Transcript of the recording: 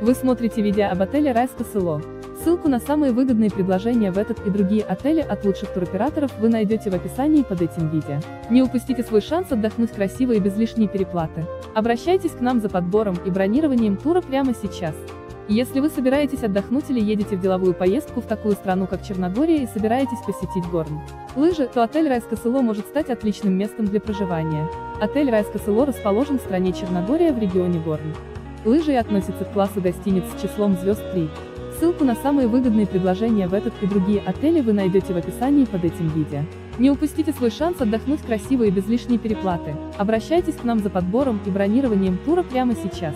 Вы смотрите видео об отеле «Райское село». Ссылку на самые выгодные предложения в этот и другие отели от лучших туроператоров вы найдете в описании под этим видео. Не упустите свой шанс отдохнуть красиво и без лишней переплаты. Обращайтесь к нам за подбором и бронированием тура прямо сейчас. Если вы собираетесь отдохнуть или едете в деловую поездку в такую страну, как Черногория, и собираетесь посетить Горн, лыжи, то отель «Райское село» может стать отличным местом для проживания. Отель «Райское село» расположен в стране Черногория в регионе Горн. Лыжи относятся к классу гостиниц с числом звезд 3. Ссылку на самые выгодные предложения в этот и другие отели вы найдете в описании под этим видео. Не упустите свой шанс отдохнуть красиво и без лишней переплаты. Обращайтесь к нам за подбором и бронированием тура прямо сейчас.